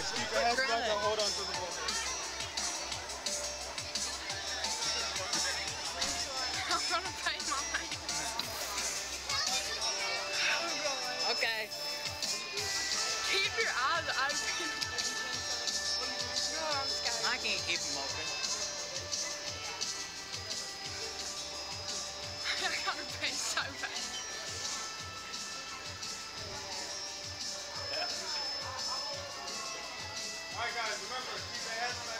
Keep your head back and hold on to the ball. Okay. Keep your eyes open. guys, remember, keep your heads on that